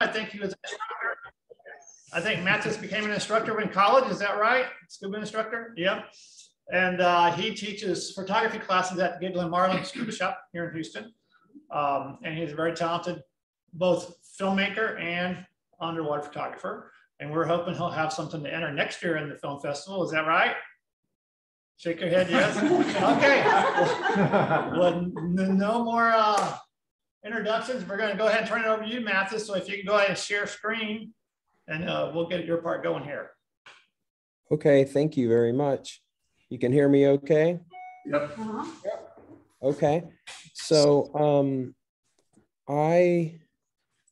I think he was an instructor. I think Mathis became an instructor in college. Is that right? Scuba instructor? Yeah. And uh, he teaches photography classes at Giggling Marlin Scuba Shop here in Houston. Um, and he's a very talented both filmmaker and underwater photographer. And we're hoping he'll have something to enter next year in the film festival. Is that right? Shake your head, yes. okay. Well, no more uh, introductions. We're going to go ahead and turn it over to you, Mathis. So if you can go ahead and share screen, and uh, we'll get your part going here. Okay, thank you very much. You can hear me okay? Yep. Uh -huh. Okay. So um, I,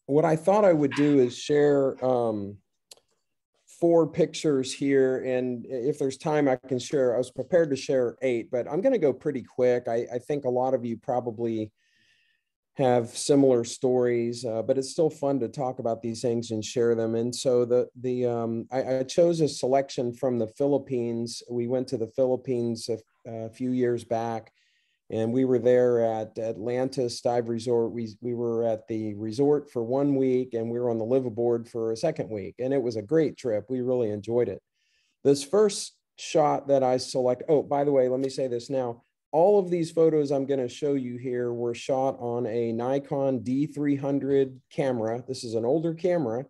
what I thought I would do is share um, four pictures here. And if there's time, I can share. I was prepared to share eight, but I'm going to go pretty quick. I, I, think a lot of you probably have similar stories, uh, but it's still fun to talk about these things and share them. And so the the um, I, I, chose a selection from the Philippines. We went to the Philippines a, a few years back and we were there at Atlantis Dive Resort. We, we were at the resort for one week and we were on the liveaboard for a second week. And it was a great trip. We really enjoyed it. This first shot that I select, oh, by the way, let me say this now. All of these photos I'm going to show you here were shot on a Nikon D300 camera. This is an older camera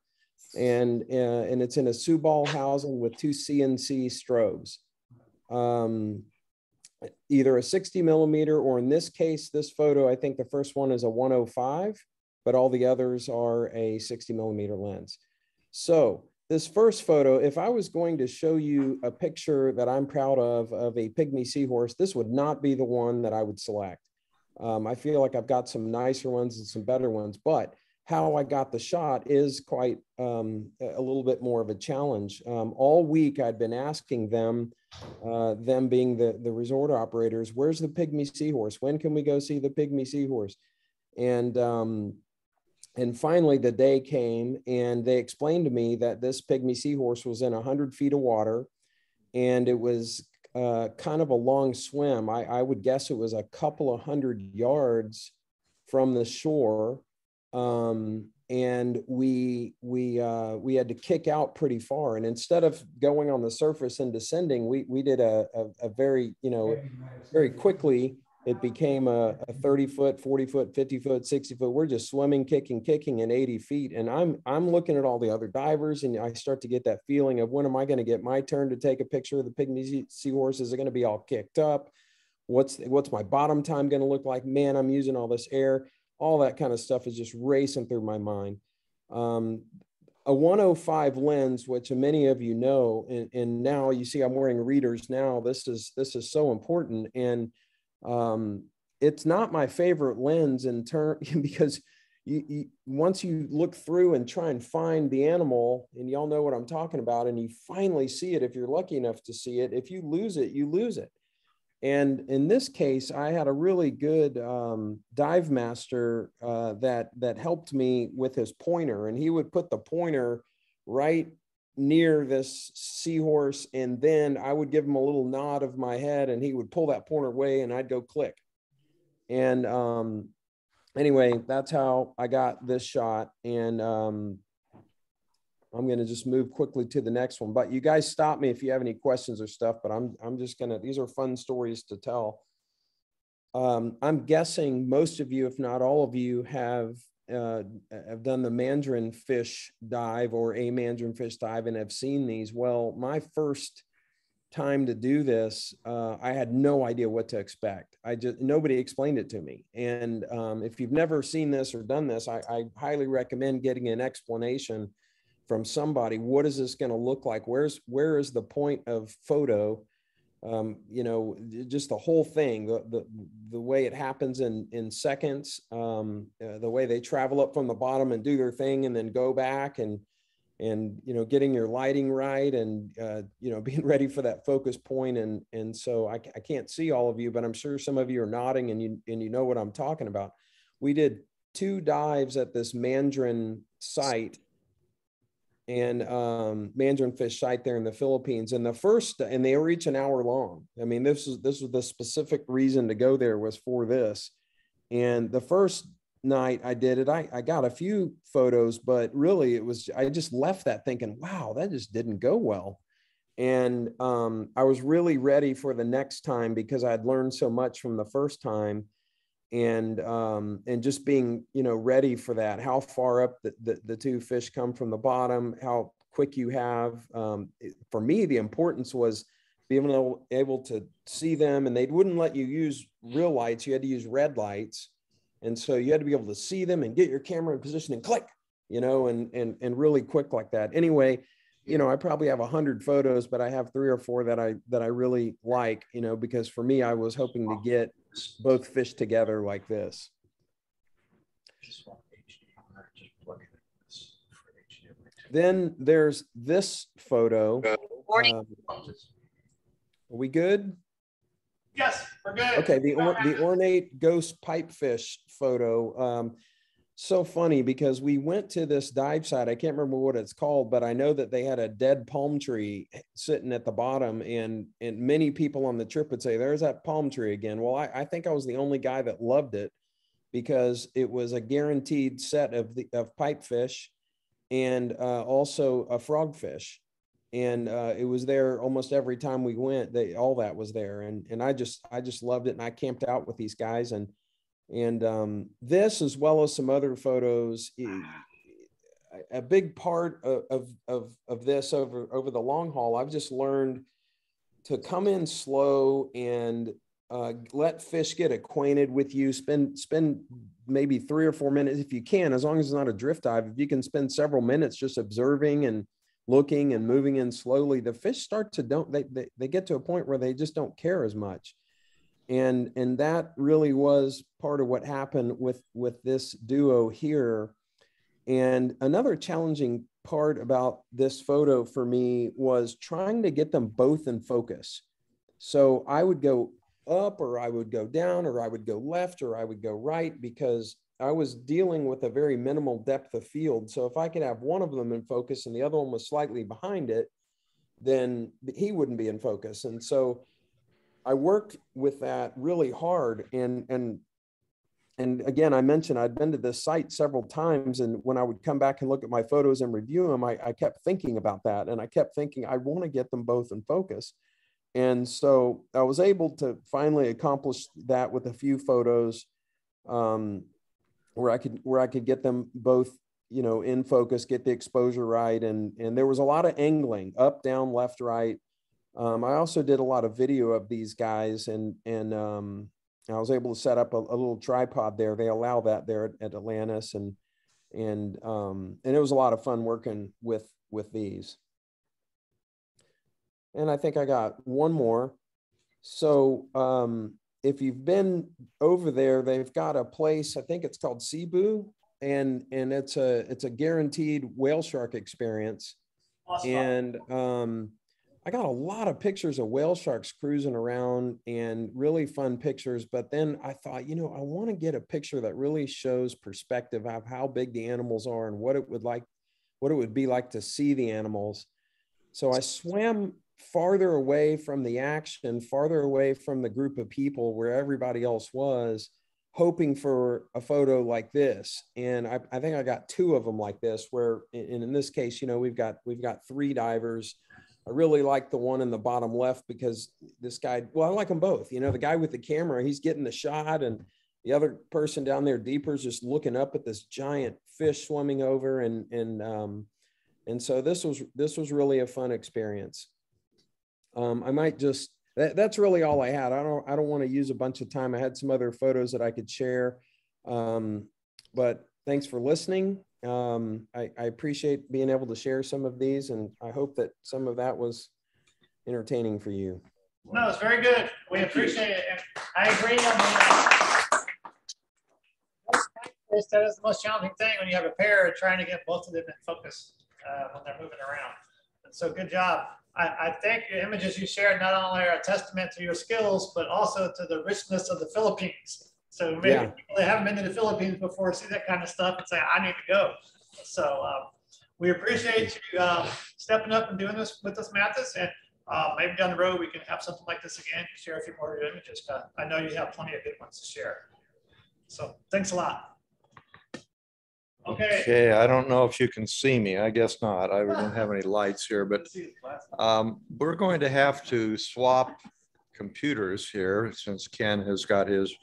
and, uh, and it's in a Subal housing with two Sea & Sea strobes. Um, either a 60 millimeter or in this case, this photo, I think the first one is a 105, but all the others are a 60 millimeter lens. So this first photo, if I was going to show you a picture that I'm proud of, of a pygmy seahorse, this would not be the one that I would select. Um, I feel like I've got some nicer ones and some better ones, but how I got the shot is quite um, a little bit more of a challenge. Um, all week I'd been asking them, uh, them being the, the resort operators, where's the pygmy seahorse? When can we go see the pygmy seahorse? And, um, and finally the day came and they explained to me that this pygmy seahorse was in 100 feet of water and it was uh, kind of a long swim. I, I would guess it was a couple of hundred yards from the shore um, and we we uh, we had to kick out pretty far. And instead of going on the surface and descending, we we did a, a, a very you know very quickly it became a, a 30 foot 40 foot 50 foot 60 foot we're just swimming kicking kicking in 80 feet. And i'm i'm looking at all the other divers and i start to get that feeling of when am i going to get my turn to take a picture of the pygmy seahorse? Is it going to be all kicked up? What's what's my bottom time going to look like? Man i'm using all this air. All that kind of stuff is just racing through my mind. Um, a 105 lens, which many of you know, and, and, now you see I'm wearing readers now. This is this is so important, and um, it's not my favorite lens in turn because you, you, once you look through and try and find the animal, and y'all know what I'm talking about, and you finally see it if you're lucky enough to see it. If you lose it, you lose it. And in this case, I had a really good um, dive master uh, that that helped me with his pointer, and he would put the pointer right near this seahorse, and then I would give him a little nod of my head, and he would pull that pointer away, and I'd go click. And um, anyway, that's how I got this shot, and um, I'm going to just move quickly to the next one. But you guys stop me if you have any questions or stuff. But I'm I'm just going to. These are fun stories to tell. Um, I'm guessing most of you, if not all of you, have uh, have done the mandarin fish dive or a mandarin fish dive and have seen these. Well, my first time to do this, uh, I had no idea what to expect. I just nobody explained it to me. And um, if you've never seen this or done this, I, I highly recommend getting an explanation from somebody what is this going to look like where's where is the point of photo um, you know just the whole thing the, the, the way it happens in in seconds um, uh, the way they travel up from the bottom and do their thing and then go back and and you know getting your lighting right and uh, you know being ready for that focus point. And and so I, I can't see all of you but i'm sure some of you are nodding and you and you know what i'm talking about. We did two dives at this mandarin site and um, mandarin fish site there in the Philippines. And the first, and they were each an hour long. I mean, this was this was the specific reason to go there was for this. And the first night I did it, I, I got a few photos, but really it was, I just left that thinking, wow, that just didn't go well. And um, I was really ready for the next time because I'd learned so much from the first time and um, and just being you know ready for that how far up the, the, the two fish come from the bottom how quick you have um, it, for me the importance was being able, able to see them and they wouldn't let you use real lights you had to use red lights and so you had to be able to see them and get your camera in position and click you know and and and really quick like that. Anyway you know i probably have a hundred photos but i have three or four that i that i really like you know because for me i was hoping to get both fish together like this. Then there's this photo. Um, are we good? Yes, we're good. Okay, the, or, the ornate ghost pipefish photo. Um, so funny because we went to this dive site. I can't remember what it's called, but I know that they had a dead palm tree sitting at the bottom, and and many people on the trip would say, "There's that palm tree again." Well, I, I think I was the only guy that loved it because it was a guaranteed set of the of pipefish and uh, also a frogfish, and uh, it was there almost every time we went. They all that was there, and and I just I just loved it, and I camped out with these guys and and um, this, as well as some other photos, a big part of, of, of, this over, over the long haul, I've just learned to come in slow and uh, let fish get acquainted with you. Spend spend maybe three or four minutes if you can, as long as it's not a drift dive. If you can spend several minutes just observing and looking and moving in slowly, the fish start to don't they, they they get to a point where they just don't care as much and and that really was part of what happened with with this duo here. And another challenging part about this photo for me was trying to get them both in focus. So i would go up or i would go down or i would go left or i would go right because i was dealing with a very minimal depth of field. So if i could have one of them in focus and the other one was slightly behind it then he wouldn't be in focus. And so I worked with that really hard and and and again, I mentioned I'd been to this site several times, and when I would come back and look at my photos and review them, I, I kept thinking about that, and I kept thinking I want to get them both in focus, and so I was able to finally accomplish that with a few photos, um, where I could where I could get them both, you know, in focus, get the exposure right, and and there was a lot of angling, up, down, left, right, um, I also did a lot of video of these guys, and and um, I was able to set up a, a, little tripod there. They allow that there at, at Atlantis, and and um, and it was a lot of fun working with with these. And I think I got one more. So um, if you've been over there, they've got a place. I think it's called Cebu, and and it's a it's a guaranteed whale shark experience. Awesome. And um, I got a lot of pictures of whale sharks cruising around and really fun pictures. But then I thought, you know, I want to get a picture that really shows perspective of how big the animals are and what it would like, what it would be like to see the animals. So I swam farther away from the action, farther away from the group of people where everybody else was, hoping for a photo like this. And I, I think I got two of them like this, where in, in this case, you know, we've got we've got three divers I really like the one in the bottom left because this guy, well, I like them both. You know, the guy with the camera, he's getting the shot, and the other person down there deeper is just looking up at this giant fish swimming over, and and um, and so this was this was really a fun experience. Um, I might just that, that's really all I had. I don't I don't want to use a bunch of time. I had some other photos that I could share, um, but thanks for listening um, I, I, appreciate being able to share some of these, and I hope that some of that was entertaining for you. No, it's very good. We appreciate it. And I agree on the. That is the most challenging thing when you have a pair trying to get both of them in focus uh, when they're moving around. And so, good job. I, I think the images you shared not only are a testament to your skills, but also to the richness of the Philippines. So maybe yeah. people that haven't been to the Philippines before see that kind of stuff and say, I need to go. So um, we appreciate you uh, stepping up and doing this with us, Mathis. And uh, maybe down the road we can have something like this again, share a few more images. I know you have plenty of good ones to share. So thanks a lot. Okay. Okay, I don't know if you can see me. I guess not. I don't have any lights here, but um, we're going to have to swap computers here since Ken has got his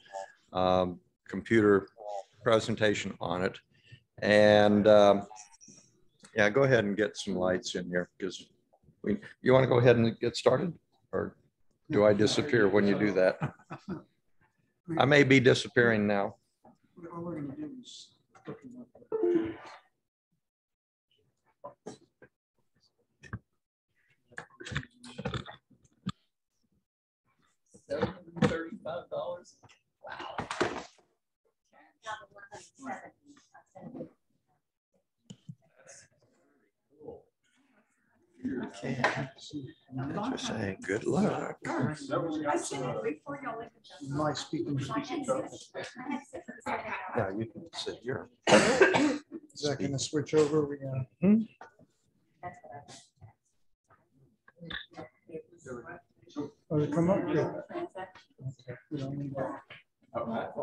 um, computer presentation on it. And um, yeah, go ahead and get some lights in here because we, you want to go ahead and get started? Or do I disappear when you do that? I may be disappearing now. All we're gonna do is. Okay, Just say good luck. My speaking. Yeah, you can sit here. Is that gonna switch over? We got. Hmm. Oh, come up? Yeah. Okay, we don't need that.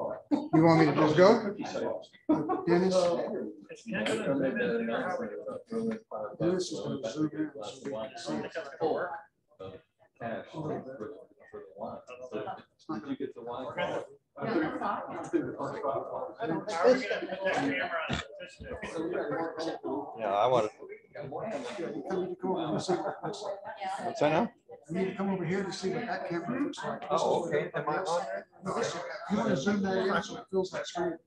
You want me to just go? Dennis? It's Ken gonna zoom in there? How we doing? Dennis is gonna zoom in so we can see it. How are we gonna put that camera? Yeah, I want to, Yeah, you come- you come over and see what it looks like. what's that now? You need to come over here to see what that camera looks like. This Oh, okay. Am I on? No, this- You want to zoom that in so it fills that screen?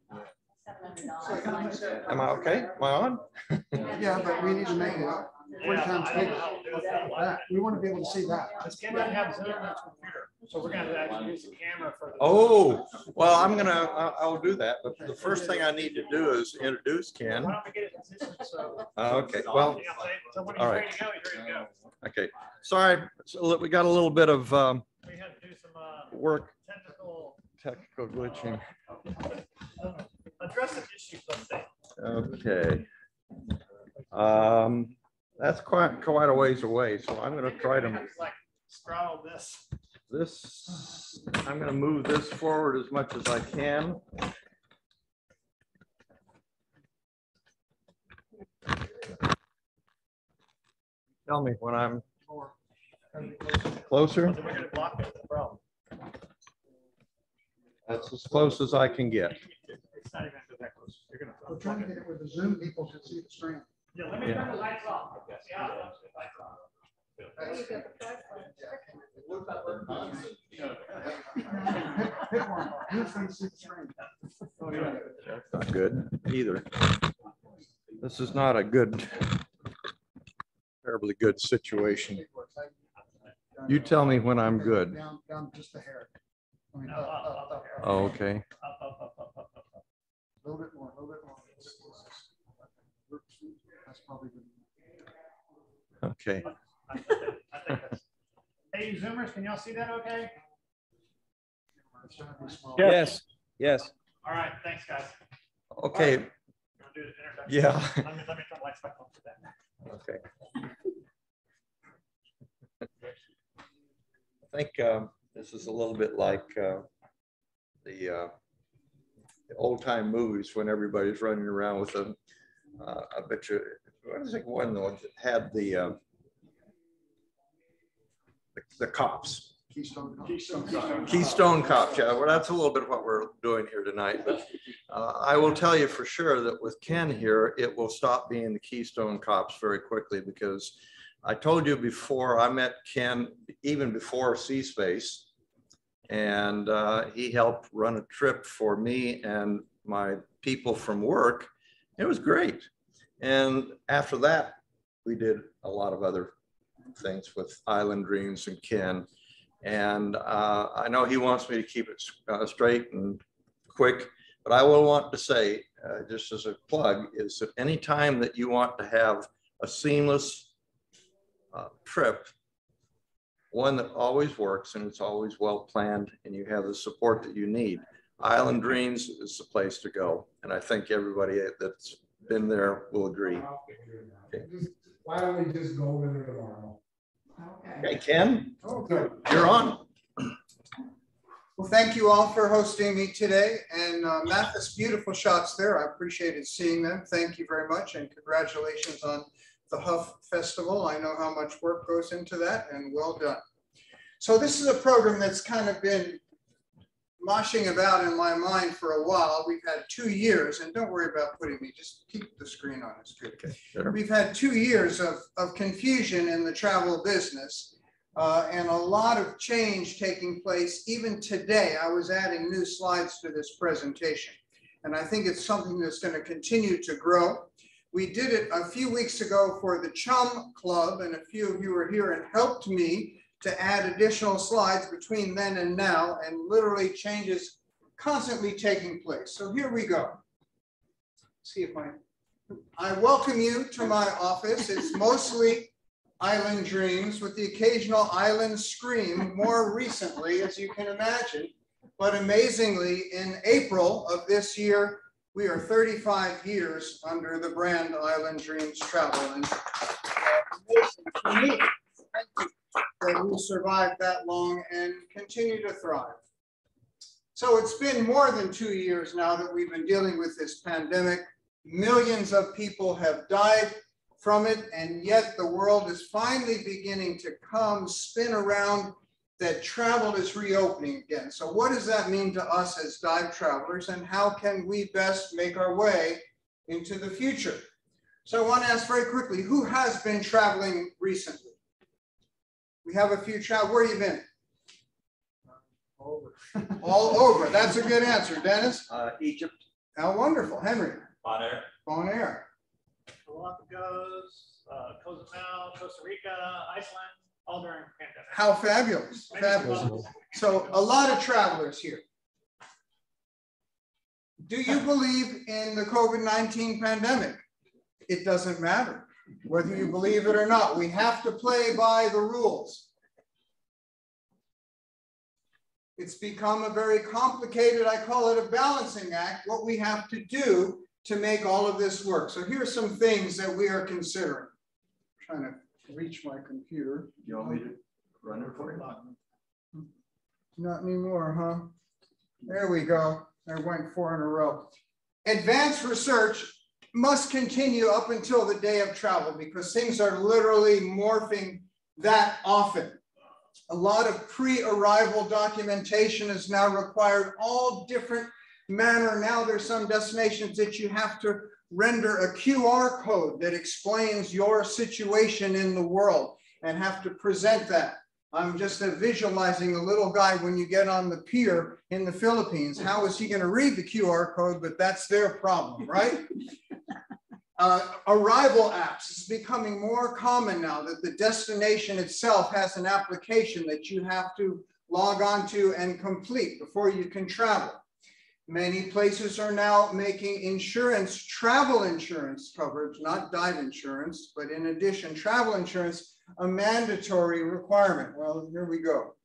Am I okay? Am I on? Yeah, but we need to make it three Yeah, times I don't know bigger. how to do it that way. That, we want to be able to see that. Because Ken doesn't have Zoom on his computer, so we're gonna actually use the camera for. the- Oh, well, I'm gonna, I- I'll do that, but the first thing I need to do is introduce Ken. Don't we get it in so? Uh, Okay, well, You know what I'm saying? So when he's all ready to go, he's ready to go. okay, sorry, so we got a little bit of um, We had to do some uh, work, technical, technical glitching. uh, addressing issues, let's say. Okay. Um, that's quite, quite a ways away, so I'm gonna try to, Like straddle this. This, I'm gonna move this forward as much as I can. Tell me when I'm closer. So we're gonna block it, the problem. That's as close as I can get. It's not even that close. You're gonna. We're trying to get it with the Zoom, people can see the screen. Yeah, let me turn the lights off. Yeah, not good either. This is not a good, terribly good situation. You tell me when I'm good. Down, just a hair. Oh, Okay. A little bit more, a little bit more. That's probably good. okay. I think I think that's- Hey, Zoomers, can y'all see that okay? It's trying to be small. Yes, yes. All right, thanks, guys. Okay, You wanna do the? Yeah. Let me, let me turn the lights back on for that. okay. I think um, this is a little bit like uh, the uh, the old time movies when everybody's running around with a, uh, I bet you, what is it, one that had the, uh, the- the cops. Keystone. Keystone Cops, yeah, well, that's a little bit what we're doing here tonight, but uh, I will tell you for sure that with Ken here, it will stop being the Keystone Cops very quickly because I told you before, I met Ken even before C-Space. And uh, he helped run a trip for me and my people from work. It was great. And after that, we did a lot of other things with Island Dreams and Ken. And uh, I know he wants me to keep it uh, straight and quick, but I will want to say, uh, just as a plug, is that any time that you want to have a seamless uh, trip, one that always works and it's always well planned and you have the support that you need, Island Dreams is the place to go. And I think everybody that's been there will agree. Why don't we just go over there tomorrow? Okay. Hey, Ken, Okay. you're on. Well, thank you all for hosting me today. And uh, Mathis, beautiful shots there. I appreciated seeing them. Thank you very much. And congratulations on the Huff Festival. I know how much work goes into that and well done. So this is a program that's kind of been moshing about in my mind for a while. We've had two years, and don't worry about putting me, just keep the screen on. It's good. Okay, sure. We've had two years of, of confusion in the travel business uh, and a lot of change taking place. Even today, I was adding new slides to this presentation. And I think it's something that's going to continue to grow. We did it a few weeks ago for the Chum Club, and a few of you were here and helped me to add additional slides between then and now, and literally changes constantly taking place. So here we go. See if I, I welcome you to my office. It's mostly island dreams with the occasional island scream more recently, as you can imagine. But amazingly, in April of this year, we are 35 years under the brand Island Dreams Travel. And uh, that we survived that long and continue to thrive. So it's been more than two years now that we've been dealing with this pandemic. Millions of people have died from it, and yet the world is finally beginning to come spin around that travel is reopening again. So what does that mean to us as dive travelers and how can we best make our way into the future? So I want to ask very quickly, who has been traveling recently? We have a few travel, where you been? Over. All over, that's a good answer. Dennis? Uh, Egypt. How wonderful. Henry? Bonaire. Bonaire. Galapagos, uh, Cozumel, Costa Rica, Iceland, all during pandemic. How fabulous, fabulous. So a lot of travelers here. Do you believe in the COVID-19 pandemic? It doesn't matter whether you believe it or not. We have to play by the rules. It's become a very complicated, I call it a balancing act, what we have to do to make all of this work. So here's some things that we are considering. I'm trying to reach my computer. You want me to run it for you? Not anymore, huh? There we go. I went four in a row. Advanced research must continue up until the day of travel because things are literally morphing that often. A lot of pre-arrival documentation is now required, all different manner. Now there's some destinations that you have to render a QR code that explains your situation in the world and have to present that. I'm just visualizing a little guy when you get on the pier in the Philippines. How is he going to read the QR code? But that's their problem, right? uh, arrival apps is becoming more common now that the destination itself has an application that you have to log on to and complete before you can travel. Many places are now making insurance, travel insurance coverage, not dive insurance, but in addition, travel insurance, a mandatory requirement. Well, here we go.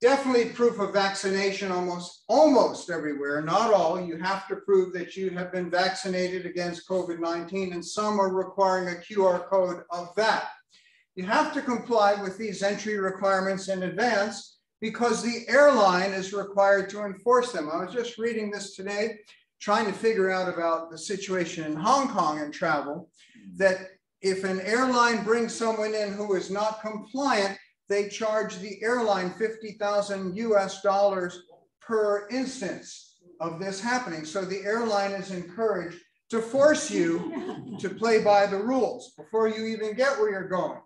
Definitely proof of vaccination almost, almost everywhere, not all. You have to prove that you have been vaccinated against COVID-19 and some are requiring a QR code of that. You have to comply with these entry requirements in advance because the airline is required to enforce them. I was just reading this today, trying to figure out about the situation in Hong Kong and travel, that if an airline brings someone in who is not compliant, they charge the airline 50,000 US dollars per instance of this happening. So the airline is encouraged to force you to play by the rules before you even get where you're going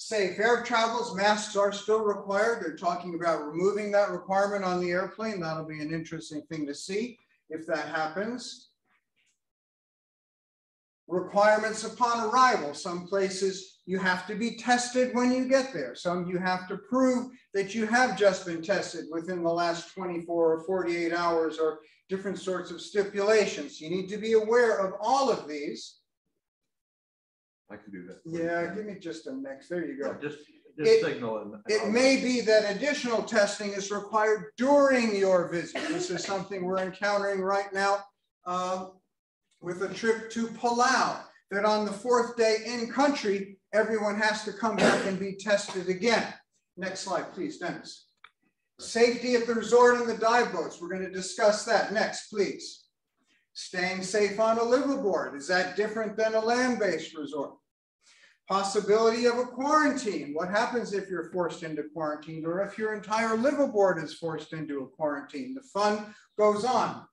safe air travels, masks are still required. They're talking about removing that requirement on the airplane. That'll be an interesting thing to see if that happens. Requirements upon arrival. Some places you have to be tested when you get there. Some you have to prove that you have just been tested within the last 24 or 48 hours or different sorts of stipulations. You need to be aware of all of these. I can do that. Yeah, give me just a next. There you go. Just, It- signal. and- It may be that additional testing is required during your visit. This is something we're encountering right now uh, with a trip to Palau, that on the fourth day in country, everyone has to come back and be tested again. Next slide, please, Dennis. Safety at the resort and the dive boats. We're going to discuss that next, please. Staying safe on a liveaboard. Is that different than a land-based resort? Possibility of a quarantine. What happens if you're forced into quarantine or if your entire liveaboard is forced into a quarantine? The fun goes on.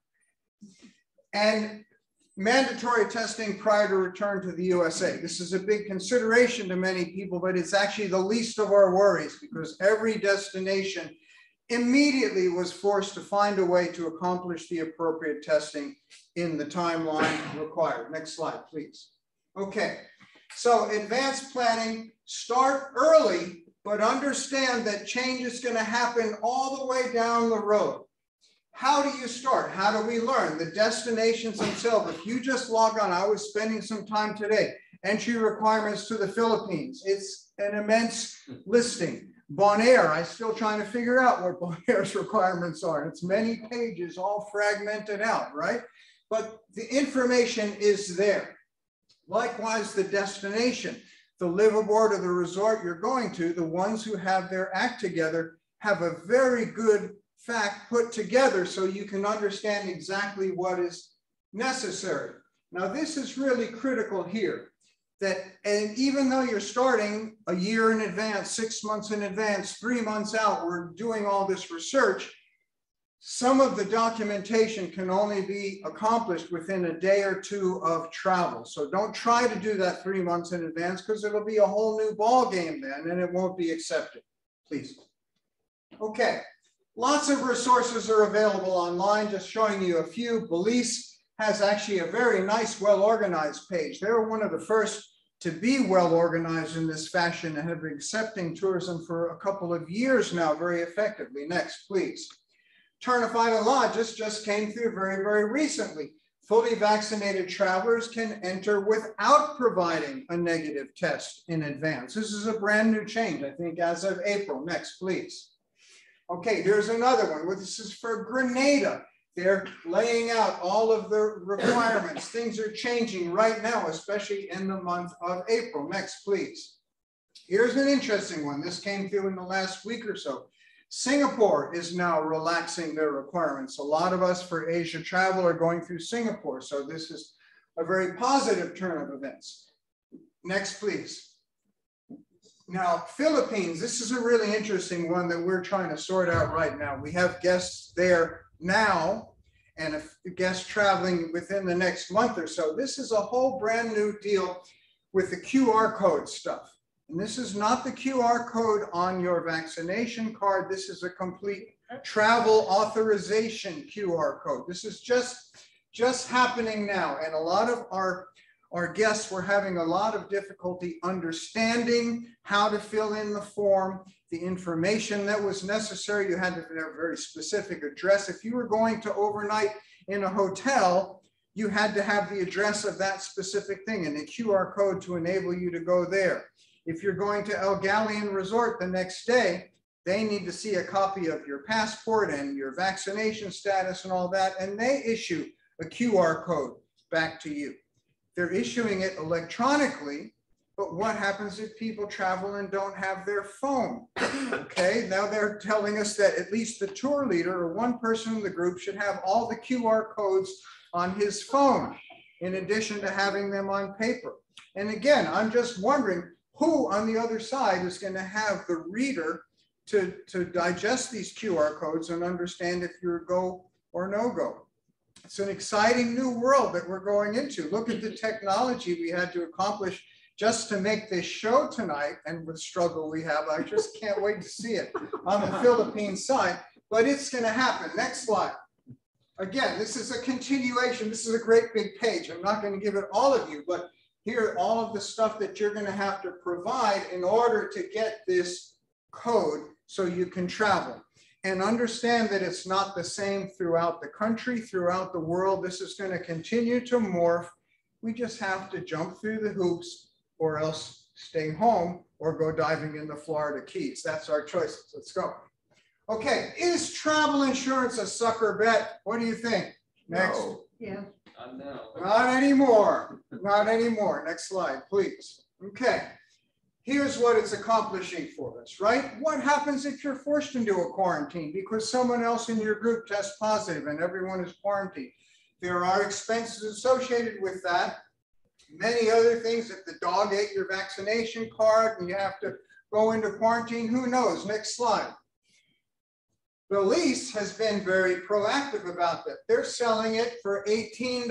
And mandatory testing prior to return to the USA. This is a big consideration to many people, but it's actually the least of our worries because every destination immediately was forced to find a way to accomplish the appropriate testing in the timeline required. Next slide, please. Okay, so advanced planning, start early, but understand that change is gonna happen all the way down the road. How do you start? How do we learn? The destinations themselves, if you just log on, I was spending some time today, entry requirements to the Philippines. It's an immense listing. Bonaire, I'm still trying to figure out what Bonaire's requirements are. It's many pages, all fragmented out, right? But the information is there. Likewise, the destination, the liveaboard or the resort you're going to, the ones who have their act together have a very good fact put together so you can understand exactly what is necessary. Now, this is really critical here that, and even though you're starting a year in advance, six months in advance, three months out, we're doing all this research, some of the documentation can only be accomplished within a day or two of travel. So don't try to do that three months in advance because it'll be a whole new ball game then and it won't be accepted, please. Okay, lots of resources are available online, just showing you a few. Belize has actually a very nice, well-organized page. They were one of the first to be well organized in this fashion and have been accepting tourism for a couple of years now very effectively. Next, please. Turneffe Lodges just came through very, very recently. Fully vaccinated travelers can enter without providing a negative test in advance. This is a brand new change, I think, as of April. Next, please. Okay, here's another one. Well, this is for Grenada. They're laying out all of the requirements. Things are changing right now, especially in the month of April. Next, please. Here's an interesting one. This came through in the last week or so. Singapore is now relaxing their requirements. A lot of us for Asia travel are going through Singapore. So this is a very positive turn of events. Next, please. Now, Philippines, this is a really interesting one that we're trying to sort out right now. We have guests there now and a guest traveling within the next month or so. This is a whole brand new deal with the QR code stuff. And this is not the QR code on your vaccination card. This is a complete travel authorization QR code. This is just, just happening now. And a lot of our, our guests were having a lot of difficulty understanding how to fill in the form, the information that was necessary. You had to have a very specific address. If you were going to overnight in a hotel, you had to have the address of that specific thing and a QR code to enable you to go there. If you're going to El Galleon Resort the next day, they need to see a copy of your passport and your vaccination status and all that, and they issue a QR code back to you. They're issuing it electronically, but what happens if people travel and don't have their phone? Okay, now they're telling us that at least the tour leader or one person in the group should have all the QR codes on his phone, in addition to having them on paper. And again, I'm just wondering who on the other side is going to have the reader to, to digest these QR codes and understand if you're go or no go. It's an exciting new world that we're going into. Look at the technology we had to accomplish just to make this show tonight and the struggle we have. I just can't wait to see it on the Philippine side, but it's going to happen. Next slide. Again, this is a continuation. This is a great big page. I'm not going to give it all of you, but here all of the stuff that you're going to have to provide in order to get this code so you can travel. And understand that it's not the same throughout the country, throughout the world. This is going to continue to morph. We just have to jump through the hoops or else stay home or go diving in the Florida Keys. That's our choices. Let's go. Okay, is travel insurance a sucker bet? What do you think? Next. No. Yeah. Not anymore. Not anymore. Next slide, please. Okay. Here's what it's accomplishing for us, right? What happens if you're forced into a quarantine because someone else in your group tests positive and everyone is quarantined? There are expenses associated with that. Many other things, if the dog ate your vaccination card and you have to go into quarantine, who knows? Next slide. Belize has been very proactive about that. They're selling it for $18.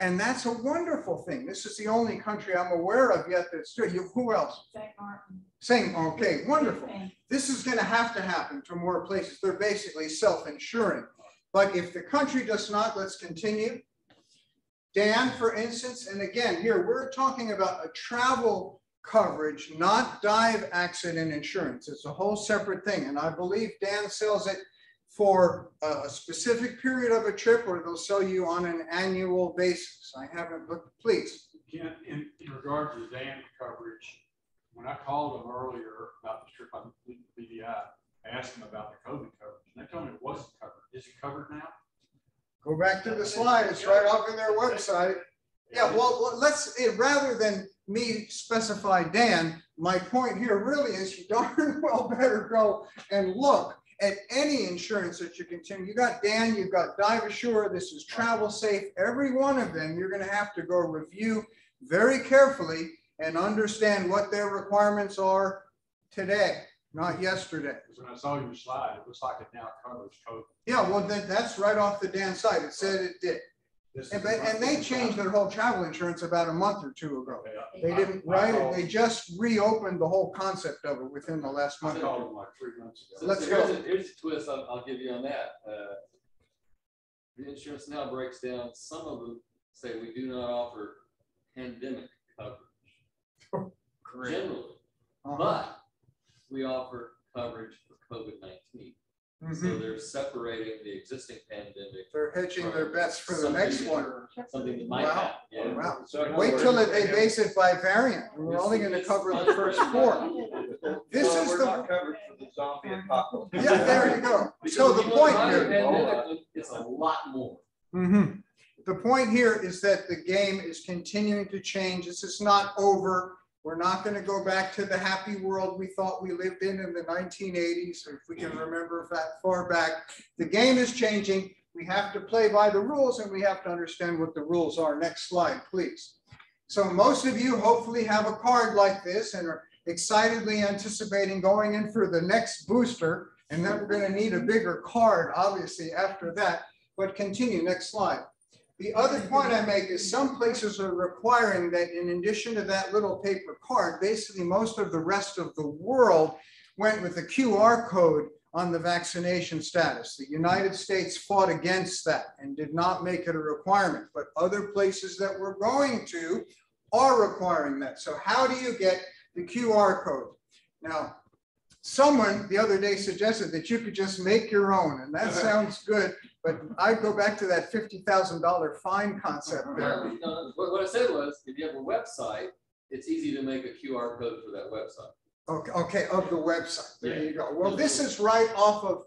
And that's a wonderful thing. This is the only country I'm aware of yet that's doing. You, who else? St. Martin. Saying, okay, wonderful. This is going to have to happen to more places. They're basically self-insuring. But if the country does not, let's continue. DAN, for instance, and again, here we're talking about a travel coverage, not dive accident insurance. It's a whole separate thing. And I believe DAN sells it for a specific period of a trip or they'll sell you on an annual basis. I haven't looked, please. Ken, in, in regard to DAN coverage, when I called them earlier about the trip on the BVI, I asked them about the COVID coverage, and they told me it wasn't covered. Is it covered now? Go back to the slide. It's right off in their website. Yeah, well, well, let's, eh, rather than me specify DAN, my point here really is you darn well better go and look at any insurance that you continue. You got DAN, you've got Dive Assure, this is Travel Safe, every one of them, you're gonna have to go review very carefully and understand what their requirements are today, not yesterday. Because when I saw your slide, it looks like it now covers COVID. Yeah, well, that, that's right off the DAN site. It said it did. This And, is but- and they changed their whole travel insurance about a month or two ago. Okay, I- They didn't, I right? They just reopened the whole concept of it within the last I month. or called two. them like three months So ago. Let's so here's go. a- Here's a twist I'll, I'll give you on that. Uh, The insurance now breaks down, some of them say we do not offer pandemic coverage. Generally, Uh-huh. but we offer coverage for COVID nineteen. Mhm. So they're separating the existing pandemic, They're hedging their bets for the next one. something that might Wow. happen. yeah. Wow. So Wait till it- they base it by variant. We're only gonna cover the first four. This so is we're the- not covered for the zombie apocalypse. Yeah, there you go. So the point to run a here. pandemic, It's a lot more. Mhm. The point here is that the game is continuing to change. This is not over. We're not going to go back to the happy world we thought we lived in in the 1980s, or if we can remember that far back. The game is changing. We have to play by the rules and we have to understand what the rules are. Next slide, please. So most of you hopefully have a card like this and are excitedly anticipating going in for the next booster. And then we're going to need a bigger card, obviously, after that. But continue, next slide. The other point I make is some places are requiring that in addition to that little paper card, basically most of the rest of the world went with a QR code on the vaccination status. The United States fought against that and did not make it a requirement, but other places that we're going to are requiring that. So how do you get the QR code? Now, someone the other day suggested that you could just make your own, and that sounds good. But I'd go back to that fifty thousand dollar fine concept there. No, no, What, what I said was, if you have a website, it's easy to make a QR code for that website. Okay, okay, of the website. There you go. Well, this is right off of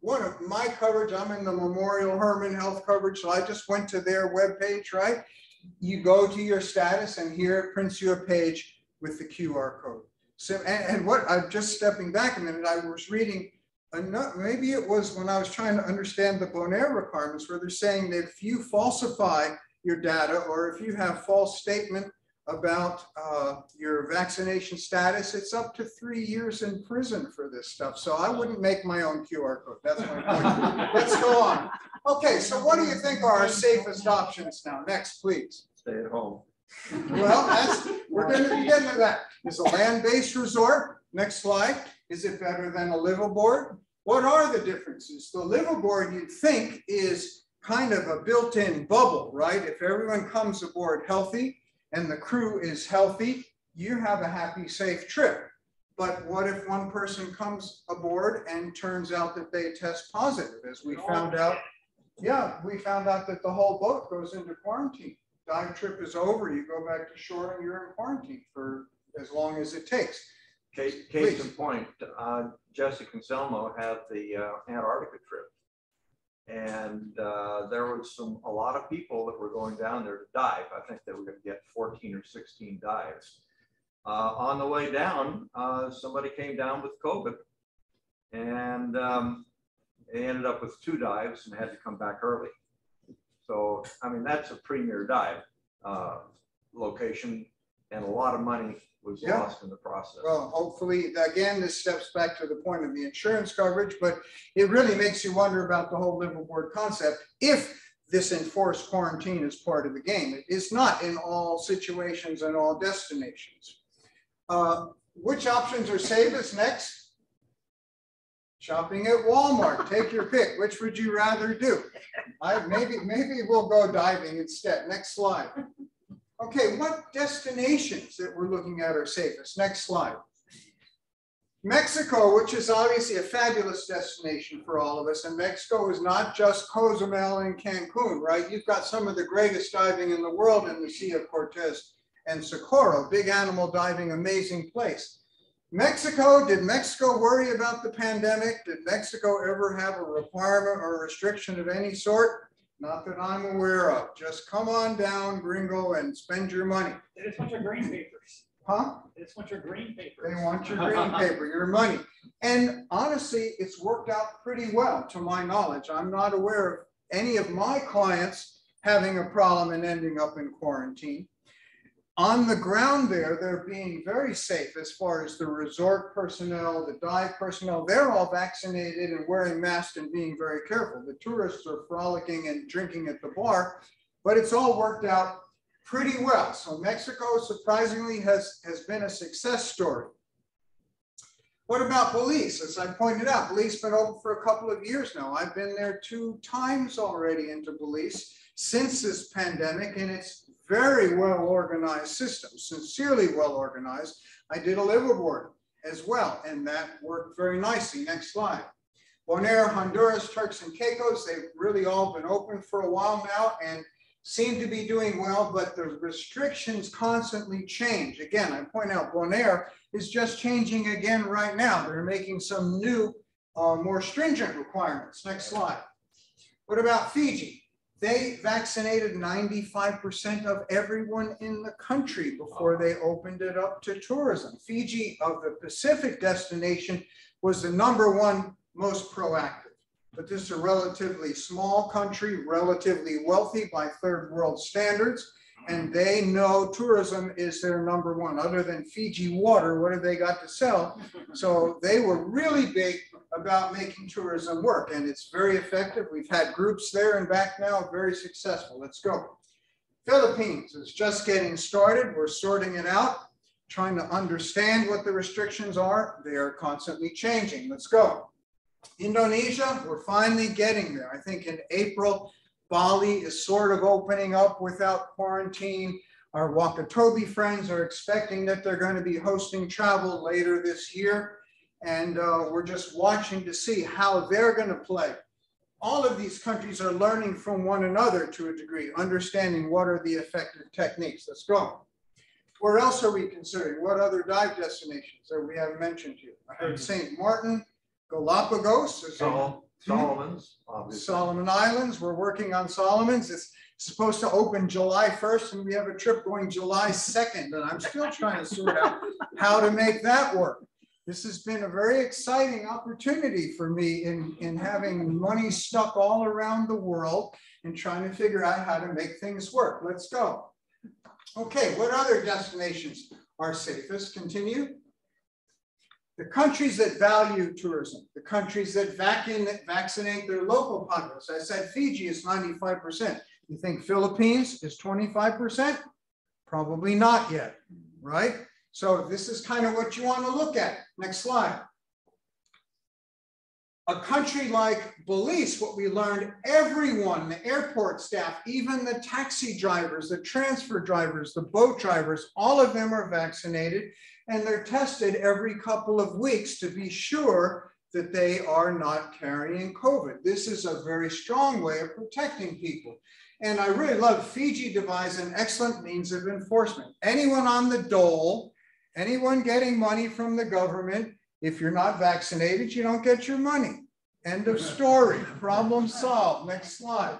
one of my coverage. I'm in the Memorial Hermann Health coverage, so I just went to their webpage, right? You go to your status and here it prints you a page with the QR code. So, and, and what, I'm just stepping back a minute, I was reading, ano- maybe it was when I was trying to understand the Bonaire requirements where they're saying that if you falsify your data or if you have false statement about uh, your vaccination status, it's up to three years in prison for this stuff. So I wouldn't make my own QR code. That's my point. Let's go on. Okay, so what do you think are our safest options now? Next, please. Stay at home. Well, that's, we're gonna be getting to that. Is a land-based resort, next slide, is it better than a liveaboard? What are the differences? The liveaboard, you'd think, is kind of a built-in bubble, right? If everyone comes aboard healthy and the crew is healthy, you have a happy, safe trip. But what if one person comes aboard and turns out that they test positive, as we found out? Yeah, we found out that the whole boat goes into quarantine dive trip is over, you go back to shore and you're in quarantine for as long as it takes. Case, case in point, uh, Jesse Cancelmo had the uh, Antarctica trip. And uh, there was some, a lot of people that were going down there to dive. I think they were gonna get fourteen or sixteen dives. uh, on the way down, uh, somebody came down with COVID. And um, they ended up with two dives and had to come back early. So, I mean, that's a premier dive uh, location and a lot of money was Yeah. lost in the process. Well, hopefully, again, this steps back to the point of the insurance coverage, but it really makes you wonder about the whole liveaboard concept. If this enforced quarantine is part of the game, it is not in all situations and all destinations. Uh, Which options are safest next? Shopping at Walmart, take your pick. Which would you rather do? I, maybe, maybe we'll go diving instead. Next slide. Okay, what destinations that we're looking at are safest? Next slide. Mexico, which is obviously a fabulous destination for all of us, and Mexico is not just Cozumel and Cancun, right? You've got some of the greatest diving in the world in the Sea of Cortez and Socorro, big animal diving, amazing place. Mexico, did Mexico worry about the pandemic? Did Mexico ever have a requirement or restriction of any sort? Not that I'm aware of. Just come on down, gringo, and spend your money. They just want your green papers. Huh? They just want your green papers. They want your green paper, your money. And honestly, it's worked out pretty well, to my knowledge. I'm not aware of any of my clients having a problem and ending up in quarantine. On the ground there, they're being very safe as far as the resort personnel, the dive personnel, they're all vaccinated and wearing masks and being very careful. The tourists are frolicking and drinking at the bar, but it's all worked out pretty well. So Mexico surprisingly has, has been a success story. What about Belize? As I pointed out, Belize has been open for a couple of years now. I've been there two times already into Belize since this pandemic, and it's very well organized system, sincerely well organized. I did a liveaboard as well, and that worked very nicely. Next slide. Bonaire, Honduras, Turks and Caicos, they've really all been open for a while now and seem to be doing well, but the restrictions constantly change. Again, I point out Bonaire is just changing again right now. They're making some new, uh, more stringent requirements. Next slide. What about Fiji? They vaccinated 95% of everyone in the country before they opened it up to tourism. Fiji, of the Pacific destination, was the number one most proactive. But this is a relatively small country, relatively wealthy by third world standards. And they know tourism is their number one. Other than Fiji water, what have they got to sell? So they were really big about making tourism work and it's very effective. We've had groups there and back now, very successful. Let's go. Philippines is just getting started. We're sorting it out, trying to understand what the restrictions are. They are constantly changing. Let's go. Indonesia, we're finally getting there. I think in April, Bali is sort of opening up without quarantine. Our Wakatobi friends are expecting that they're going to be hosting travel later this year. And uh, we're just watching to see how they're going to play. All of these countries are learning from one another to a degree, understanding what are the effective techniques. Let's go. Where else are we considering? What other dive destinations that we haven't mentioned here? I heard St. Martin, Galapagos. is a- Sol- Solomon's, obviously. Solomon Islands, we're working on Solomon's. It's supposed to open July 1st and we have a trip going July 2nd. And I'm still trying to sort out how to make that work. This has been a very exciting opportunity for me in, in having money stuck all around the world and trying to figure out how to make things work. Let's go. Okay, what other destinations are safest? Continue. The countries that value tourism, the countries that vaccinate their local populace. I said Fiji is 95%. You think Philippines is 25%? Probably not yet, right? So this is kind of what you want to look at. Next slide. A country like Belize, what we learned, everyone, the airport staff, even the taxi drivers, the transfer drivers, the boat drivers, all of them are vaccinated and they're tested every couple of weeks to be sure that they are not carrying COVID. This is a very strong way of protecting people. And I really love Fiji devised an excellent means of enforcement. Anyone on the dole, anyone getting money from the government, if you're not vaccinated, you don't get your money. End of story, problem solved. Next slide.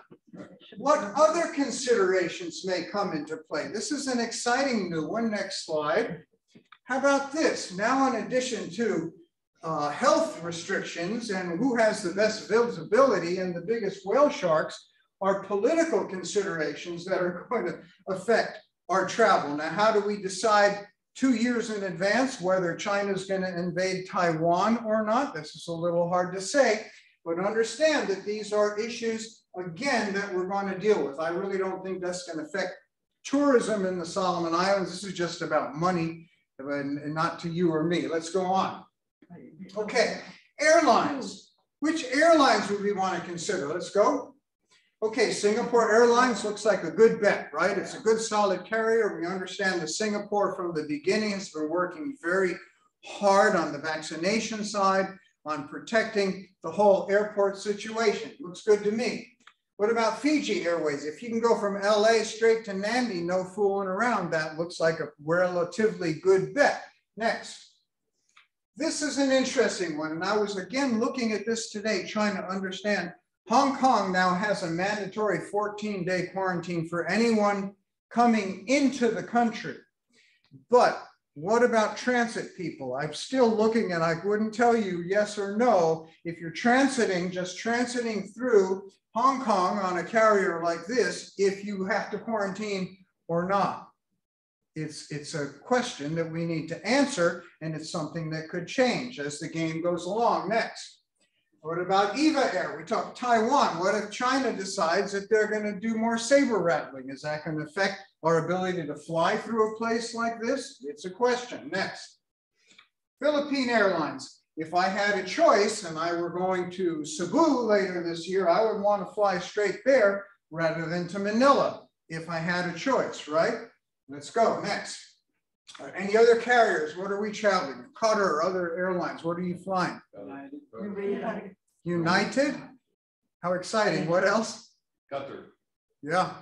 What other considerations may come into play? This is an exciting new one. Next slide. How about this? Now, in addition to uh, health restrictions and who has the best visibility and the biggest whale sharks are political considerations that are going to affect our travel. Now, how do we decide two years in advance whether China is going to invade Taiwan or not? This is a little hard to say, but understand that these are issues, again, that we're going to deal with. I really don't think that's going to affect tourism in the Solomon Islands. This is just about money and not to you or me. Let's go on. Okay, airlines. Which airlines would we want to consider? Let's go. Okay, Singapore Airlines looks like a good bet, right? It's a good solid carrier. We understand that Singapore from the beginning has been working very hard on the vaccination side, on protecting the whole airport situation. Looks good to me. What about Fiji Airways? If you can go from LA straight to Nadi, no fooling around, that looks like a relatively good bet. Next. This is an interesting one. And I was again looking at this today, trying to understand. Hong Kong now has a mandatory 14 day quarantine for anyone coming into the country. But what about transit people? I'm still looking and I wouldn't tell you yes or no. If you're transiting, just transiting through Hong Kong on a carrier like this, if you have to quarantine or not. It's, it's a question that we need to answer, and it's something that could change as the game goes along. Next. What about EVA Air? We talked Taiwan. What if China decides that they're going to do more saber rattling? Is that going to affect our ability to fly through a place like this? It's a question. Next. Philippine Airlines. If I had a choice and I were going to Cebu later this year, I would want to fly straight there rather than to Manila if I had a choice, right? Let's go. Next. Uh, any other carriers? What are we traveling? Qatar or other airlines? What are you flying? United. United? How exciting. What else? Qatar. Yeah.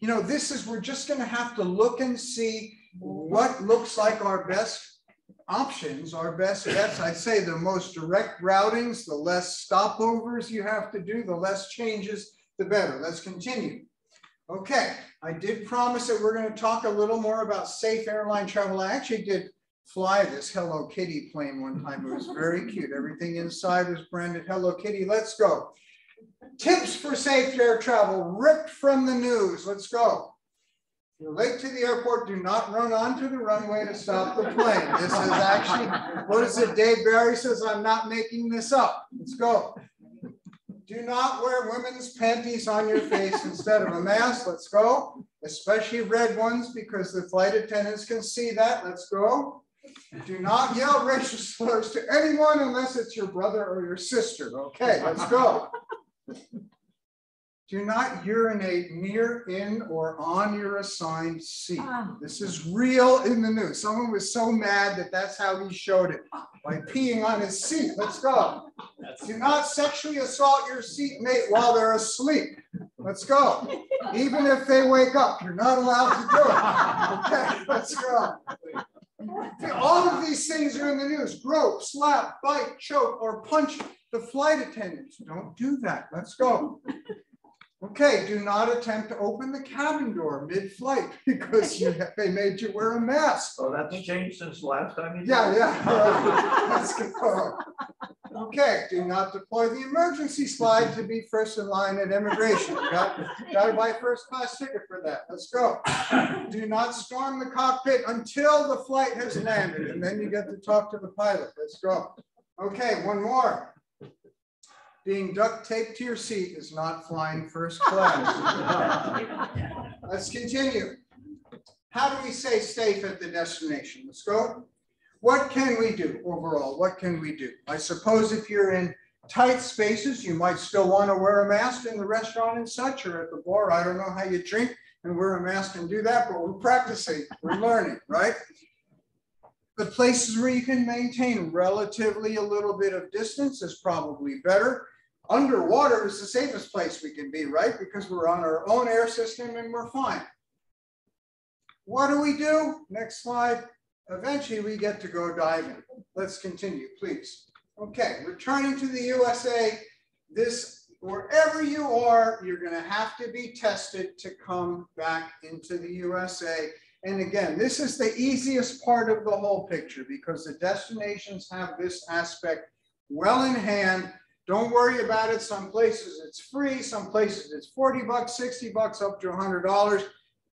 You know, this is, we're just going to have to look and see what looks like our best options, our best bets. I'd say the most direct routings, the less stopovers you have to do, the less changes, the better. Let's continue. Okay, I did promise that we're going to talk a little more about safe airline travel. I actually did fly this Hello Kitty plane one time. It was very cute. Everything inside was branded Hello Kitty. Let's go. Tips for safe air travel ripped from the news. Let's go. If you're late to the airport, do not run onto the runway to stop the plane. This is actually, what is it? Dave Barry says, I'm not making this up. Let's go. Do not wear women's panties on your face instead of a mask. Let's go. Especially red ones because the flight attendants can see that. Let's go. Do not yell racial slurs to anyone unless it's your brother or your sister. Okay, let's go. Do not urinate near, in, or on your assigned seat. Ah. This is real in the news. Someone was so mad that that's how he showed it by peeing on his seat. Let's go. Do not sexually assault your seatmate while they're asleep. Let's go. Even if they wake up, you're not allowed to do it. Okay, let's go. All of these things are in the news. Grope, slap, bite, choke, or punch the flight attendants. Don't do that. Let's go. Okay, do not attempt to open the cabin door mid-flight because you, they made you wear a mask. Oh, that's changed since last time you. Yeah, yeah. Let's go. Okay, do not deploy the emergency slide to be first in line at immigration. Got, got to buy first class ticket for that. Let's go. Do not storm the cockpit until the flight has landed, and then you get to talk to the pilot. Let's go. Okay, one more. Being duct taped to your seat is not flying first class. Let's continue. How do we stay safe at the destination? Let's go. What can we do overall? What can we do? I suppose if you're in tight spaces, you might still want to wear a mask in the restaurant and such, or at the bar. I don't know how you drink and wear a mask and do that, but we're practicing, we're learning, right? The places where you can maintain relatively a little bit of distance is probably better. Underwater is the safest place we can be, right? Because we're on our own air system and we're fine. What do we do? Next slide. Eventually we get to go diving. Let's continue, please. Okay, returning to the USA, this, wherever you are, you're gonna have to be tested to come back into the USA. And again, this is the easiest part of the whole picture because the destinations have this aspect well in hand. Don't worry about it. Some places it's free, some places it's 40 bucks, 60 bucks, up to $100.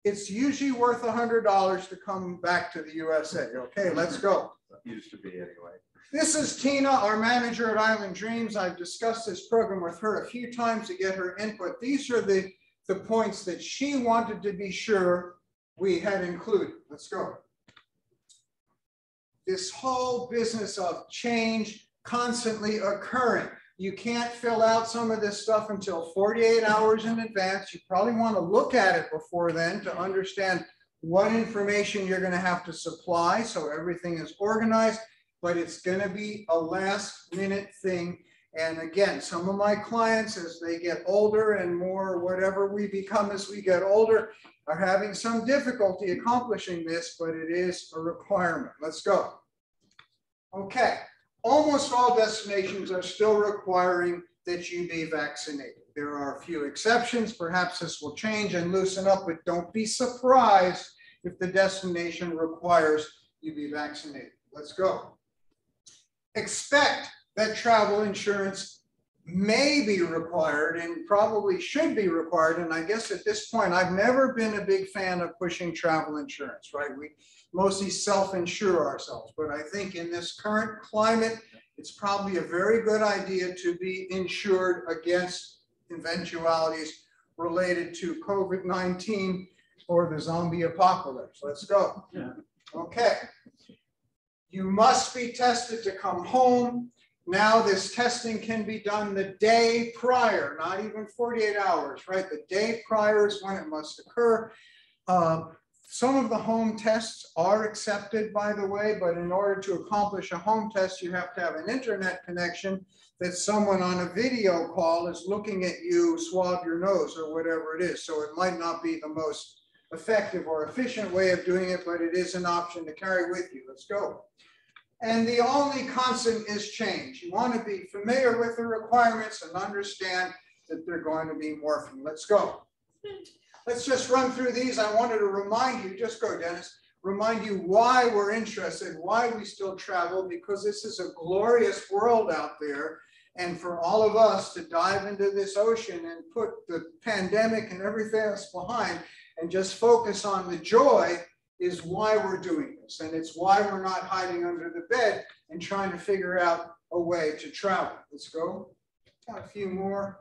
It's usually worth $100 to come back to the USA. Okay, let's go. Used to be anyway. This is Tina, our manager at Island Dreams. I've discussed this program with her a few times to get her input. These are the, the points that she wanted to be sure we had included. Let's go. This whole business of change constantly occurring. You can't fill out some of this stuff until 48 hours in advance. You probably want to look at it before then to understand what information you're going to have to supply so everything is organized, but it's going to be a last minute thing. And again, some of my clients, as they get older and more whatever we become as we get older, are having some difficulty accomplishing this, but it is a requirement. Let's go. Okay, almost all destinations are still requiring that you be vaccinated. There are a few exceptions. Perhaps this will change and loosen up, but don't be surprised if the destination requires you be vaccinated. Let's go. Expect that travel insurance may be required and probably should be required. And I guess at this point, I've never been a big fan of pushing travel insurance, right? We mostly self-insure ourselves. But I think in this current climate, it's probably a very good idea to be insured against eventualities related to COVID-19 or the zombie apocalypse. Let's go. Okay. You must be tested to come home. Now this testing can be done the day prior, not even 48 hours, right? The day prior is when it must occur. Uh, some of the home tests are accepted, by the way, but in order to accomplish a home test, you have to have an internet connection that someone on a video call is looking at you swab your nose or whatever it is. So it might not be the most effective or efficient way of doing it, but it is an option to carry with you. Let's go. And the only constant is change. You want to be familiar with the requirements and understand that they're going to be morphing. Let's go. Let's just run through these. I wanted to remind you, just go, Dennis, remind you why we're interested, why we still travel, because this is a glorious world out there. And for all of us to dive into this ocean and put the pandemic and everything else behind and just focus on the joy is why we're doing this. And it's why we're not hiding under the bed and trying to figure out a way to travel. Let's go. Got a few more.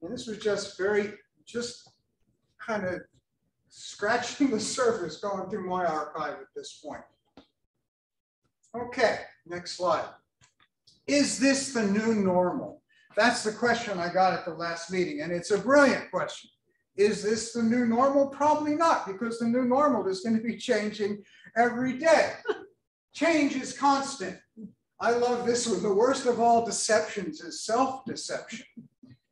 And this was just very, just kind of scratching the surface going through my archive at this point. Okay, next slide. Is this the new normal? That's the question I got at the last meeting, and it's a brilliant question. Is this the new normal? Probably not, because the new normal is going to be changing every day. Change is constant. I love this one. The worst of all deceptions is self-deception.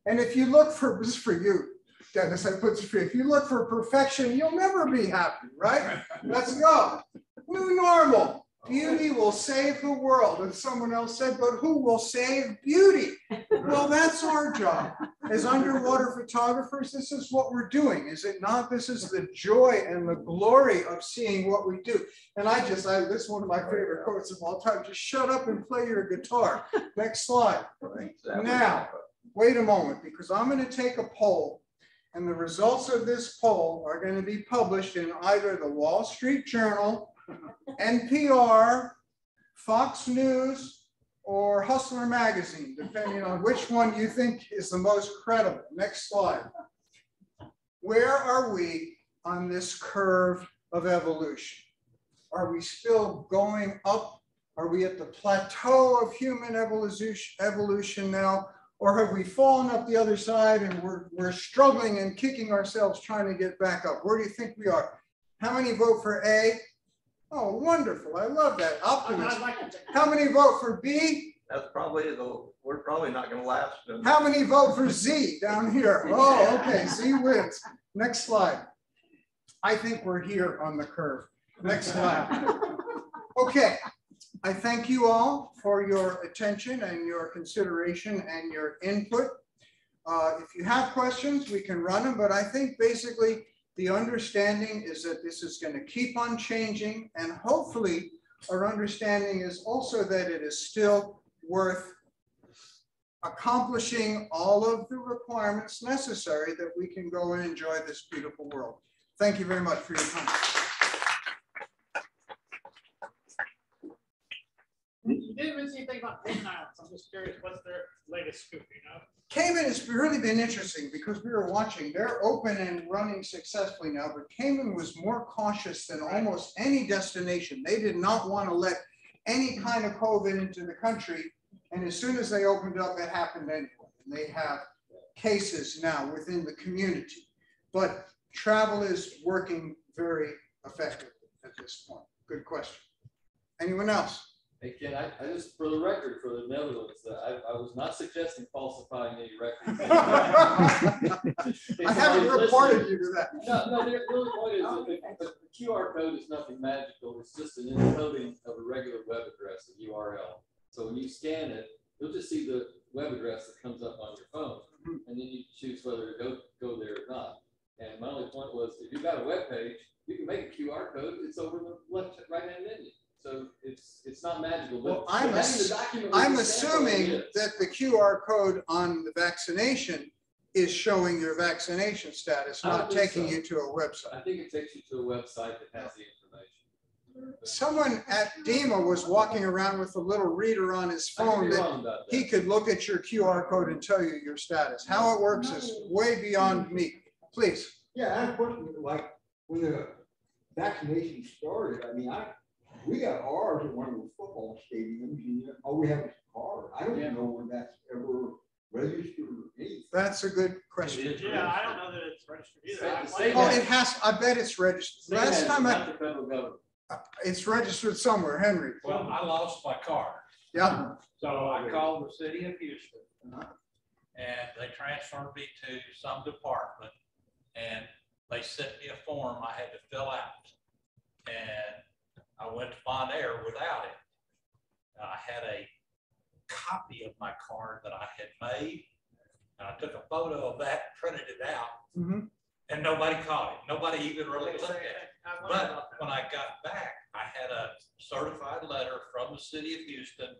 And if you look for this for you, Dennis, I put you. If you look for perfection, you'll never be happy, right? Let's go. New normal. Beauty will save the world. And someone else said, but who will save beauty? Well, that's our job. As underwater photographers, this is what we're doing, is it not? This is the joy and the glory of seeing what we do. And I just, I, this is one of my favorite quotes of all time. Just shut up and play your guitar. Next slide. Now, wait a moment, because I'm going to take a poll and the results of this poll are going to be published in either the Wall Street Journal NPR, Fox News, or Hustler Magazine, depending on which one you think is the most credible. Next slide. Where are we on this curve of evolution? Are we still going up? Are we at the plateau of human evolution, now? Or have we fallen up the other side and we're, we're struggling and kicking ourselves trying to get back up? Where do you think we are? How many vote for A? Oh, wonderful. I love that optimism. How many vote for B? That's probably the, we're probably not gonna last. How many vote for Z down here? Oh, okay, Z wins. Next slide. I think we're here on the curve. Next slide. Okay, I thank you all for your attention and your consideration and your input. Uh, if you have questions, we can run them, but I think basically The understanding is that this is going to keep on changing and hopefully our understanding is also that it is still worth accomplishing all of the requirements necessary that we can go and enjoy this beautiful world. Thank you very much for your time. Mm-hmm. You didn't mention anything about Cayman Islands. I'm just curious, what's their latest scoop, you know? Cayman has really been interesting because we were watching, they're open and running successfully now, but Cayman was more cautious than almost any destination. They did not want to let any kind of COVID into the country. And as soon as they opened up, it happened anyway. And they have cases now within the community. But travel is working very effectively at this point. Good question. Anyone else? Ken, I, I just, for the record, for the Netherlands, uh, I, I was not suggesting falsifying any records. I haven't reported you to that. No, no, the only point is that the, the QR code is nothing magical. It's just an encoding of a regular web address, a URL. So when you scan it, you'll just see the web address that comes up on your phone. And then you choose whether to go, go there or not. And my only point was, if you've got a web page, you can make a QR code. It's over the left, right-hand menu. So it's, it's not magical, Well. I'm, ass- the document with I'm the stamp on it assuming that the QR code on the vaccination is showing your vaccination status, don't taking so. you to a website. I think it takes you to a website that has the information. Someone at DEMA was walking around with a little reader on his phone be that he could look at your QR code and tell you your status. How it works is way beyond me. Please. Yeah, I have a question, like, when the vaccination started, I mean, I, we got ours at one of the football stadiums, and all we have is a card. I don't Yeah. know when that's ever registered or anything. That's a good question. Yeah, I don't know that it's registered either. State- Oh, it has, I bet it's registered. State Last time I, Not the federal government. it's registered somewhere, Henry. Well, I lost my car, Yeah. so I called the city of Houston. Uh-huh. And they transferred me to some department and they sent me a form I had to fill out. And I went to Bonaire without it. I had a copy of my card that I had made. And I took a photo of that, printed it out, Mhm. and nobody caught it. Nobody even really looked at it. I wondered about But when I got back, I had a certified letter from the city of Houston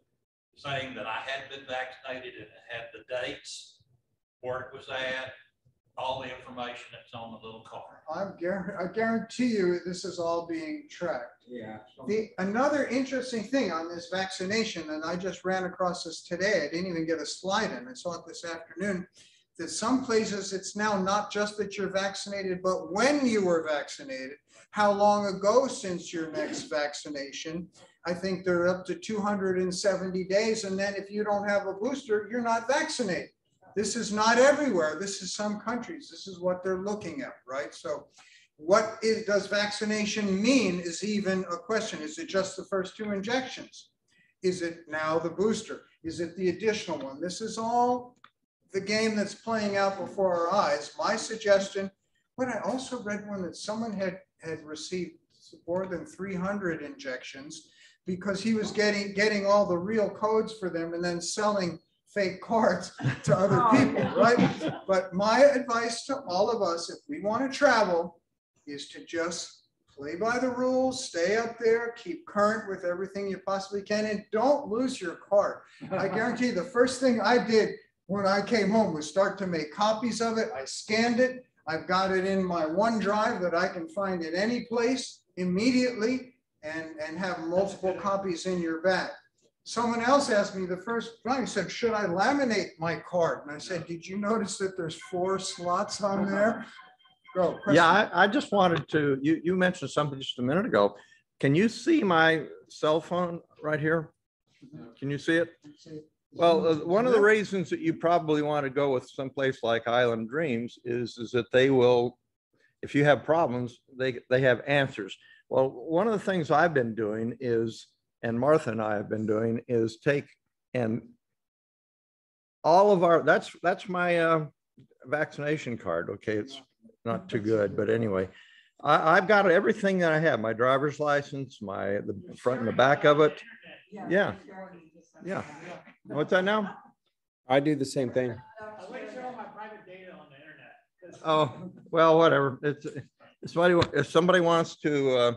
saying that I had been vaccinated and had the dates, where it was at, all the information that's on the little card. I'm guar- I guarantee you this is all being tracked. Yeah. The, another interesting thing on this vaccination, and I just ran across this today, I didn't even get a slide in, I saw it this afternoon, that some places it's now not just that you're vaccinated, but when you were vaccinated, how long ago since your next vaccination. I think they're up to two hundred and seventy days, and then if you don't have a booster, you're not vaccinated. This is not everywhere. This is some countries. This is what they're looking at, right? So what is, does vaccination mean is even a question. Is it just the first two injections? Is it now the booster? Is it the additional one? This is all the game that's playing out before our eyes. My suggestion, but I also read one that someone had, had received more than three hundred injections because he was getting, getting all the real codes for them and then selling fake cards to other oh. people, right? But my advice to all of us, if we want to travel, is to just play by the rules, stay up there, keep current with everything you possibly can, and don't lose your card. I guarantee you, the first thing I did when I came home was start to make copies of it. I scanned it. I've got it in my OneDrive that I can find at any place immediately and, and have multiple copies in your bag. Someone else asked me the first time, he said, should I laminate my card? And I said, did you notice that there's four slots on there? Go. Yeah, I, I just wanted to, you, you mentioned something just a minute ago. Can you see my cell phone right here? Can you see it? Well, uh, one of the reasons that you probably want to go with someplace like Island Dreams is, is that they will, if you have problems, they, they have answers. Well, one of the things I've been doing is, and Martha and I have been doing, is take and all of our, that's, that's my uh, vaccination card. Okay, it's not too good, but anyway. I, I've got everything that I have, my driver's license, my, the front and the back of it. Yeah. Yeah. What's that now? I do the same thing. I like to share all my private data on the internet. 'cause- Oh, well, whatever. It's, If somebody, if somebody wants to uh,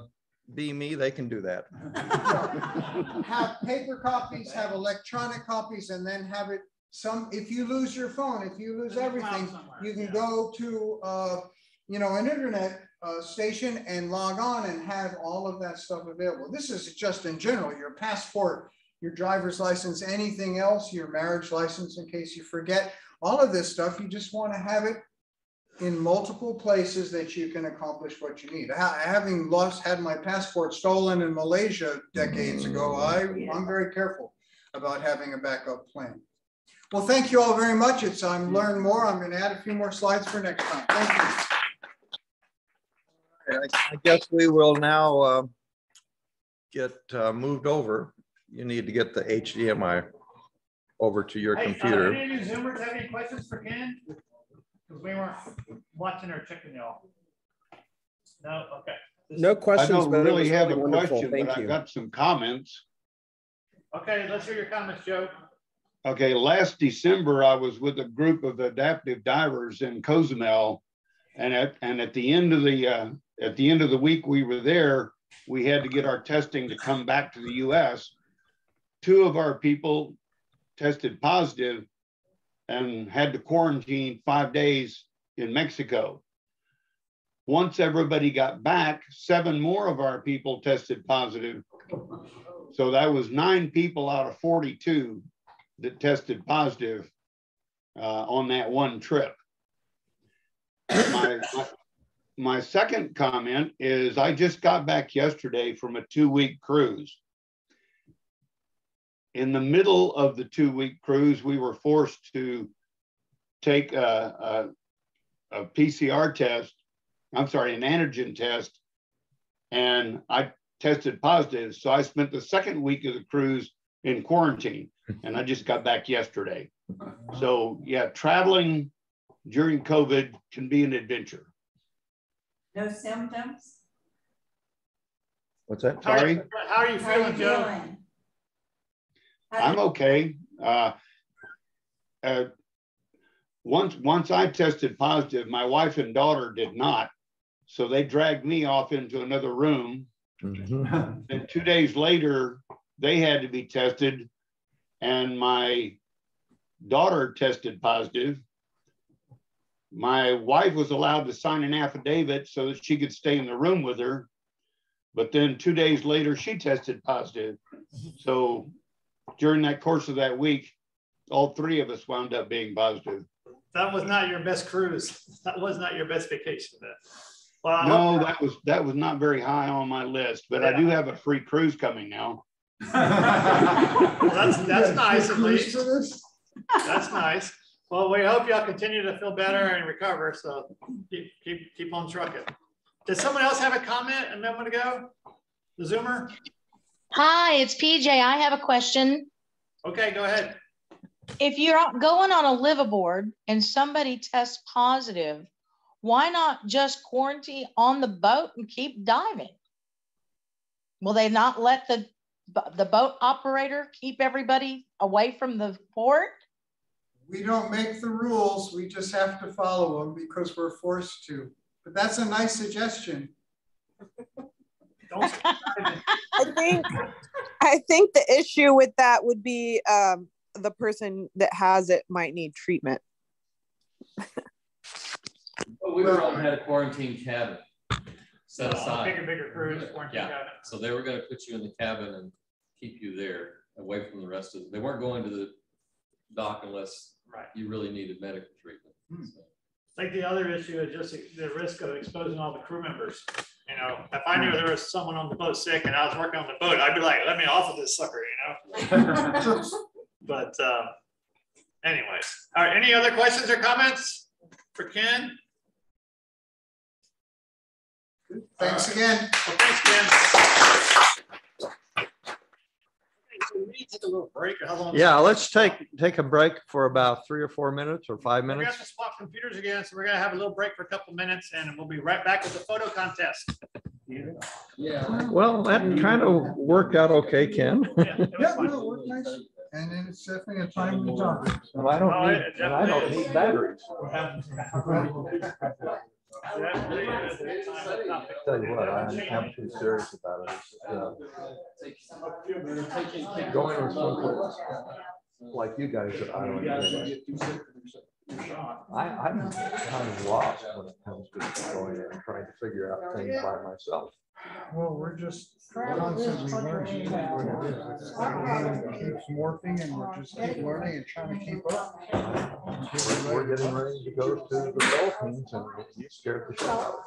be me, they can do that. Have paper copies, have electronic copies, and then have it some, if you lose your phone, if you lose In everything, you can yeah. go to, uh, you know, an internet uh, station and log on and have all of that stuff available. This is just in general, your passport, your driver's license, anything else, your marriage license in case you forget, all of this stuff, you just want to have it in multiple places that you can accomplish what you need. Ha- Having lost, had my passport stolen in Malaysia decades ago, I, I'm very careful about having a backup plan. Well, thank you all very much. It's, I'm learning more. I'm going to add a few more slides for next time. Thank you. I I guess we will now uh, get uh, moved over. You need to get the HDMI over to your Hey, uh, computer. Any of you Zoomers have any questions for Ken? Because we weren't watching or checking y'all. No, okay. No I questions, don't really have really a wonderful. question, but Thank I you. got some comments. Okay, let's hear your comments, Joe. Okay, last December, I was with a group of adaptive divers in Cozumel. And at, and at the end of the, uh, at the end of the week we were there, we had to get our testing to come back to the US. Two of our people tested positive and had to quarantine five days in Mexico. Once everybody got back, seven more of our people tested positive. So that was nine people out of 42 that tested positive uh, on that one trip. My, my, my second comment is I just got back yesterday from a two week cruise. In the middle of the two week cruise, we were forced to take a, a, a PCR test. I'm sorry, an antigen test. And I tested positive. So I spent the second week of the cruise in quarantine and I just got back yesterday. So yeah, traveling during COVID can be an adventure. No symptoms? What's that? How are you- Sorry? How are you How are you feeling, Joe? Feeling? How I'm okay. Uh, uh, once, once I tested positive, my wife and daughter did not. So they dragged me off into another room. Mhm. And two days later, they had to be tested. And my daughter tested positive. My wife was allowed to sign an affidavit so that she could stay in the room with her. But then two days later, she tested positive. So during that course of that week, all three of us wound up being positive. That was not your best cruise. That was not your best vacation then. Well, No, hope- that was, that was not very high on my list, but I do have a free cruise coming now. Well, that's, that's nice at least. That's nice. Well, we hope y'all continue to feel better and recover, so keep, keep, keep on trucking. Did someone else have a comment a moment ago? The Zoomer? Hi, it's PJ. I have a question. Okay, go ahead. If you're going on a liveaboard and somebody tests positive, why not just quarantine on the boat and keep diving? Will they not let the, the boat operator keep everybody away from the port? We don't make the rules. We just have to follow them because we're forced to. But that's a nice suggestion. Don't- I think I think the issue with that would be um, the person that has it might need treatment. Well, we were all had a quarantine cabin set aside. Bigger, bigger cruise. quarantine Yeah. cabin. So they were gonna put you in the cabin and keep you there, away from the rest of, them. they weren't going to the dock unless Right. you really needed medical treatment. So, I think the other issue is just the risk of exposing all the crew members. You know, if I knew there was someone on the boat sick and I was working on the boat, I'd be like, let me off of this sucker, you know? But, uh, anyways, all right, any other questions or comments for Ken? Thanks again. Well, thanks, Ken. So we need to take a little break. or how long? Yeah, let's take, take a break for about three or four minutes or five minutes. We're gonna have to swap computers again, so we're gonna have a little break for a couple minutes and we'll be right back with the photo contest. Yeah. Well, that kind of worked out okay, Ken. Yeah, it Yeah, no, it worked nice. And then it's definitely a timely topic. Oh, and I Oh, don't need, it I don't need batteries. Tell you what, I'm too serious about it. Uh, Going with someplace like you guys I don't know. I, I'm kind of lost when it comes to going and trying to figure out things by myself. Well, we're just constantly learning. It Keeps morphing and we're just keep learning and trying to keep up. We're getting ready to go to the Philippines and you scared the shit out of me.